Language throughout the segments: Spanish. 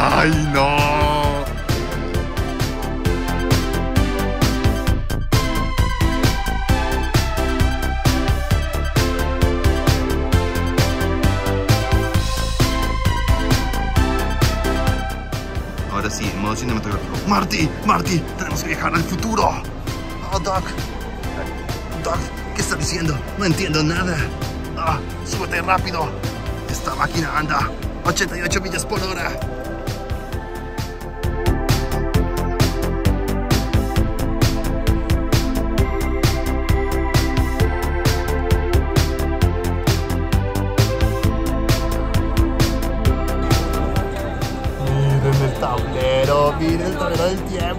¡Ay, no! Ahora sí, modo cinematográfico. ¡Marty! ¡Marty! ¡Tenemos que viajar al futuro! ¡Oh, Doc! Doc, ¿qué está diciendo? No entiendo nada. Ah, súbete rápido. Esta máquina anda 88 millas por hora. gì nữa tôi đến chị em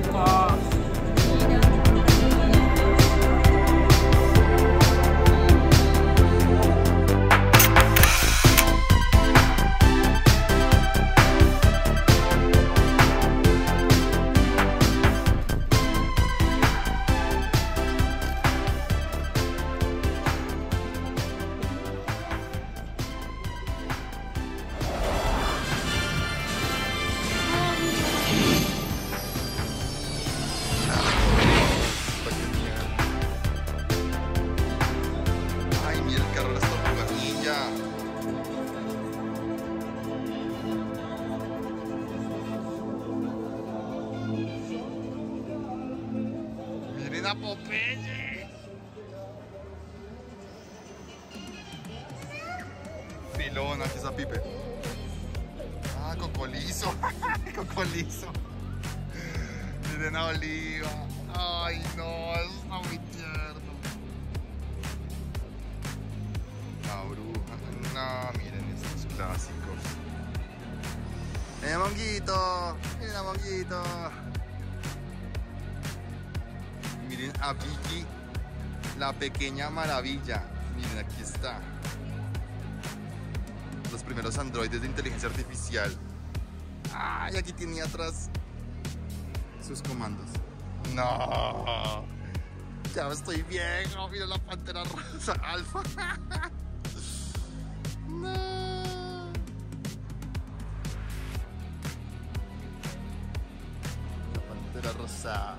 Miren a Popeye. Pilón, aquí está Pipe. Ah, Cocolizo. Cocolizo. Miren a Oliva. Ay, no, eso está muy tierno. La bruja. No, miren estos clásicos. ¡Eh, monguito! ¡Miren a monguito! Miren a Vicky, la pequeña maravilla. Miren, aquí está. Los primeros androides de inteligencia artificial. ¡Ay! Aquí tiene atrás sus comandos. ¡No! Ya estoy viejo. Mira la pantera rosa alfa. No. La pantera rosa.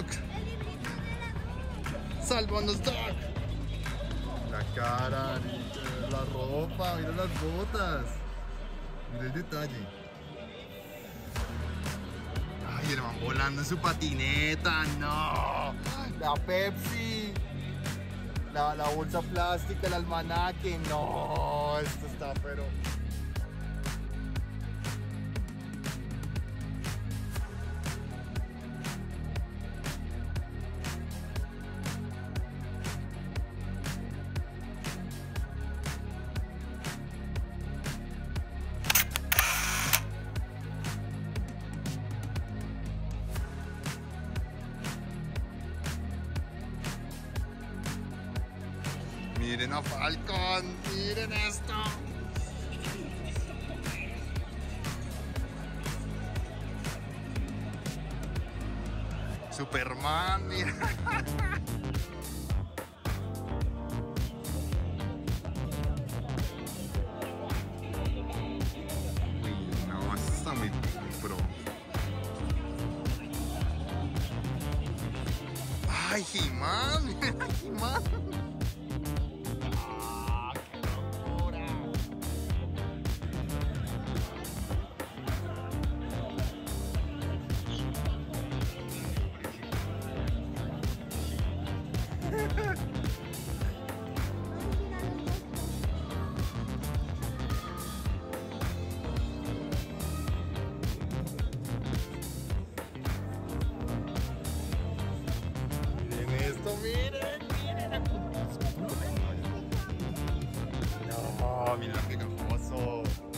Doc. Sálvanos, Doc. La cara, la ropa, mira las botas. Mira el detalle. Ay, el volando en su patineta, no. La Pepsi. La bolsa plástica, el almanaque, no. Esto está pero... Bueno, Falcón, miren esto. Superman, mira. kami ng aking aso.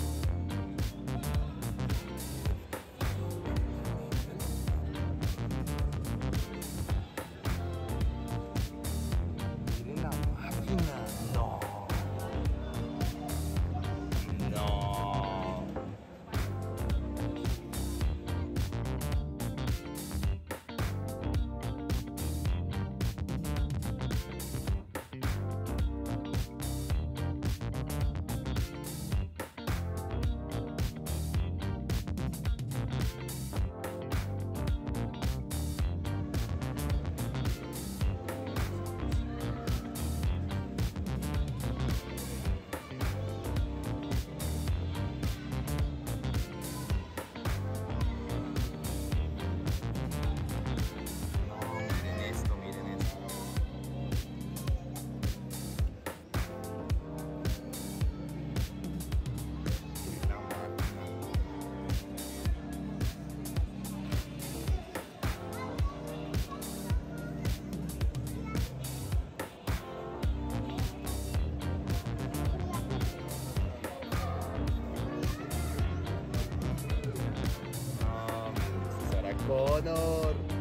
Connor.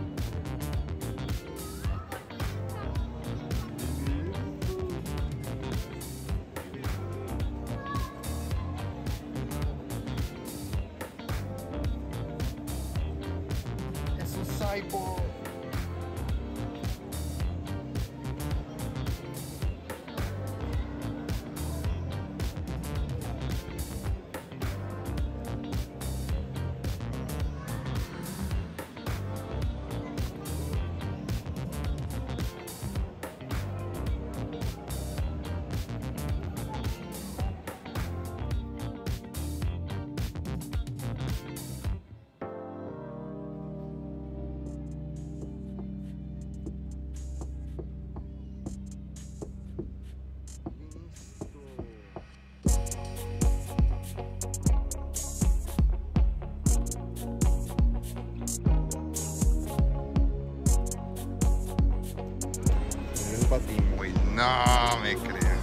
No me creo.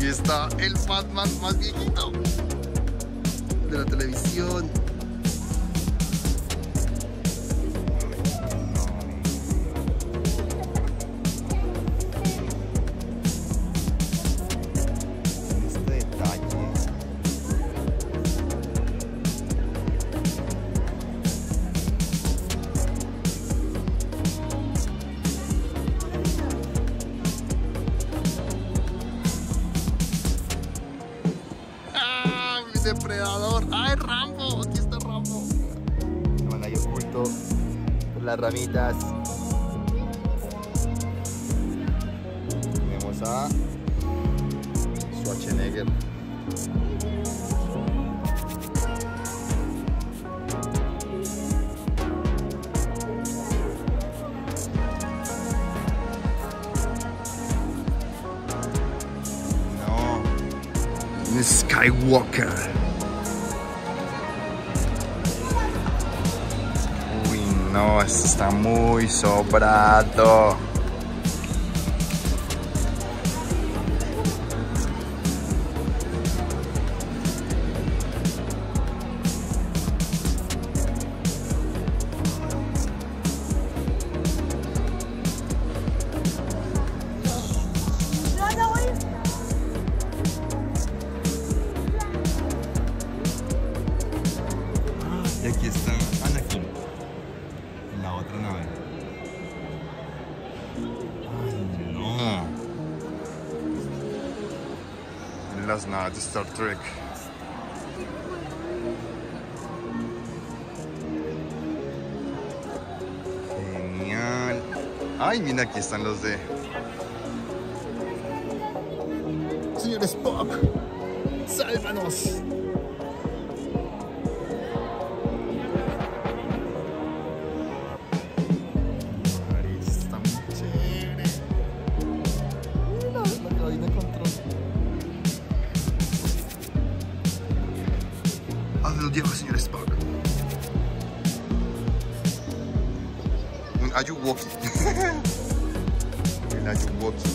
Y está el Batman más viejito de la televisión. las ramitas. Tenemos a Schwarzenegger. Skywalker. No, esto está muy sobrado. Otra nave. Ay, no. Las naves de Star Trek. Genial. Ay, mira, aquí están los de. Señor Spock, sálvanos. Ayuwoki. Un Ayuwoki.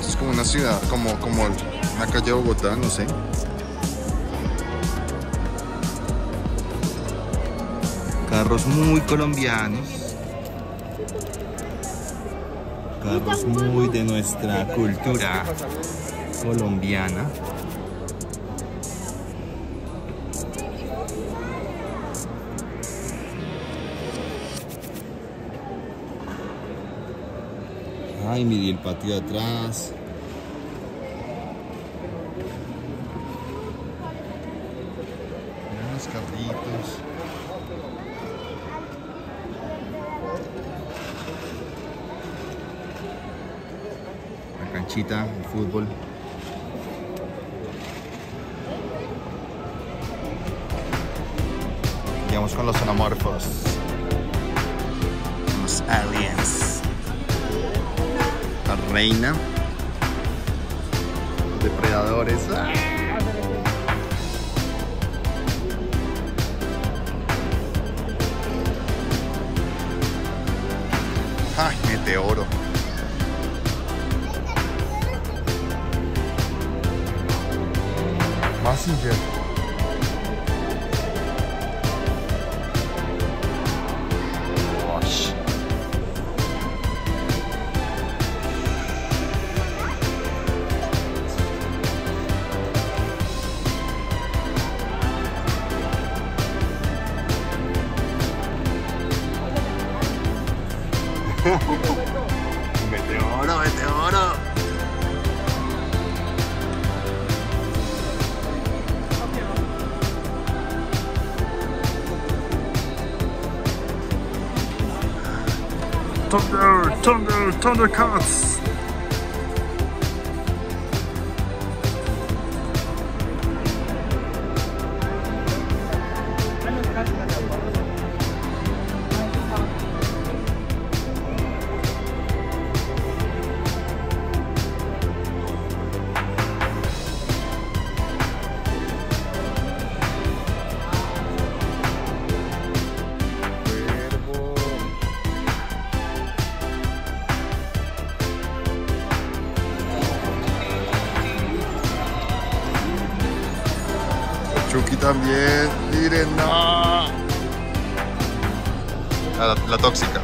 Es como una ciudad, como, como una calle Bogotá, no sé. Carros muy colombianos. Carros muy de nuestra cultura colombiana. Ay, mire el patio de atrás. Miren los carritos. Canchita, el fútbol. Y vamos con los anamorfos. Los aliens. La reina. Los depredadores. ¡Ah! Ay, meteoro. Massinger. Osh. meteoro, meteoro. Thunder, Thunder, Thundercats. Chucky también. Miren, no. Ah, La, la tóxica.